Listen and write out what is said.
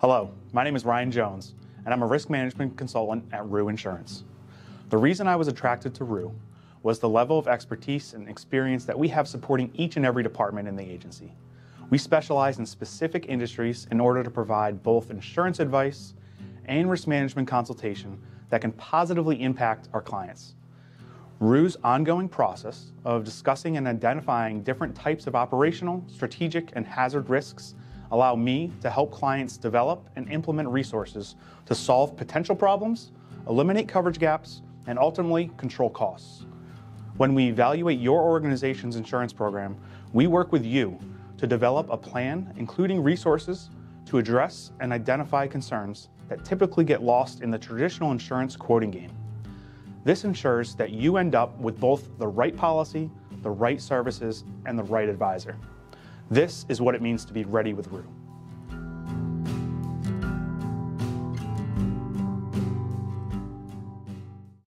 Hello, my name is Ryan Jones, and I'm a risk management consultant at Rue Insurance. The reason I was attracted to Rue was the level of expertise and experience that we have supporting each and every department in the agency. We specialize in specific industries in order to provide both insurance advice and risk management consultation that can positively impact our clients. Rue's ongoing process of discussing and identifying different types of operational, strategic, and hazard risks allow me to help clients develop and implement resources to solve potential problems, eliminate coverage gaps, and ultimately control costs. When we evaluate your organization's insurance program, we work with you to develop a plan, including resources to address and identify concerns that typically get lost in the traditional insurance quoting game. This ensures that you end up with both the right policy, the right services, and the right advisor. This is what it means to be ready with Rue.